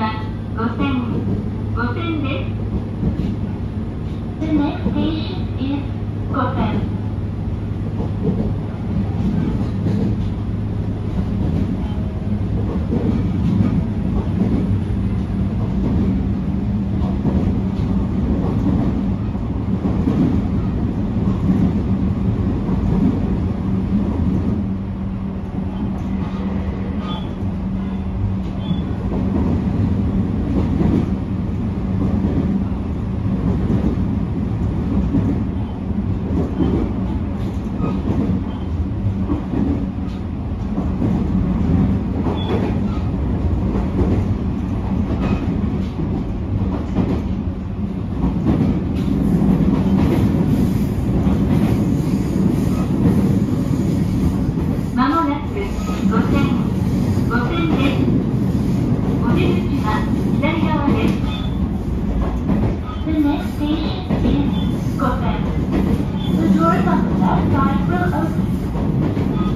は5点5点です The next station is 5点「Remember, left side will open.